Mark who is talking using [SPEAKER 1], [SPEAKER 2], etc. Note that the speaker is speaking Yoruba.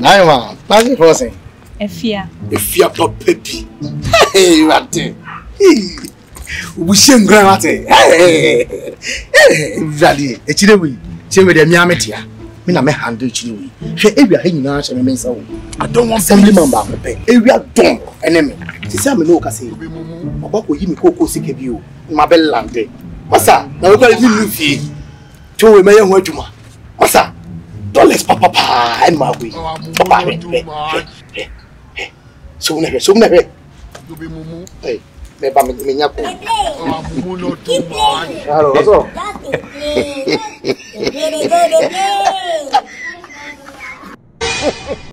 [SPEAKER 1] Naima, that's crossing. Efia. Efia papa bi. Hey, rate. Hey. Obu se ngran rate. Hey. Hey, rade. Echire wi. Che we de mi ametia. Me na me handle chire wi. She ewia he nyina hwe me nsa wo. I don't want family member akopɛ. Ewia don enemy. Sisi me no ka se. Ọkọ ko yi mi ko ko sika bi o. Ma be lande. Wasa, na wo ka ni nu fie. Cho we me ye ho adwuma. Wasa, dollars pàpàpà ẹ máa wí pàpà rẹ rẹ rẹ rẹ sóhun rẹ sóhun rẹ.
[SPEAKER 2] dobi mumu. mẹ bá mi nyà kó. mumu ló tó máa. yàrá o
[SPEAKER 1] sọ.